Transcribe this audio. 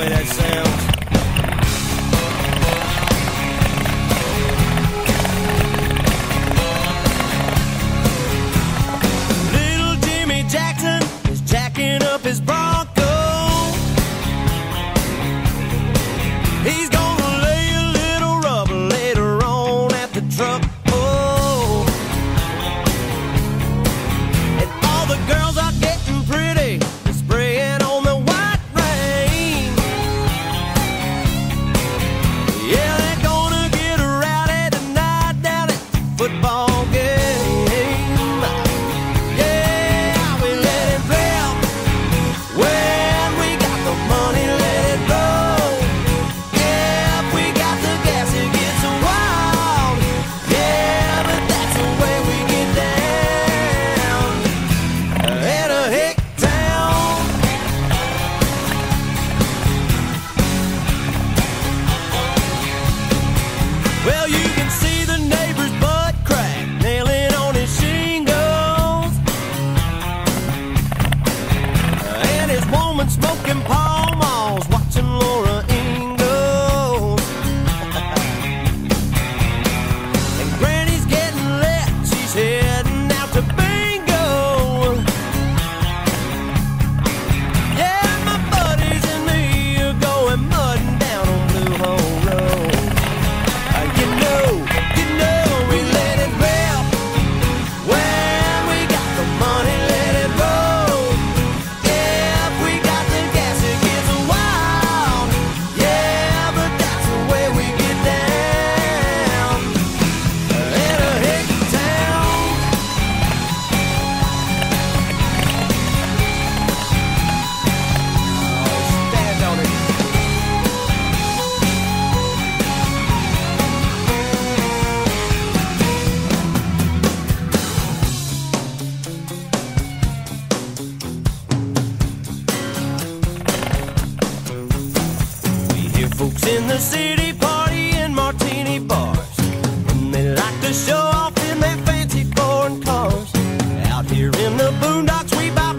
way that sound. Smoking Pall Malls, watching. Folks in the city party in martini bars. And they like to show off in their fancy foreign cars. Out here in the boondocks, we buy